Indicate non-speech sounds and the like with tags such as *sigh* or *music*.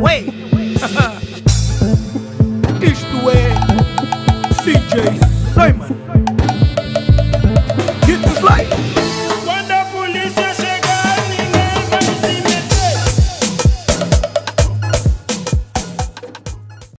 away. *laughs* Isto é DJ Simon.